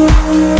you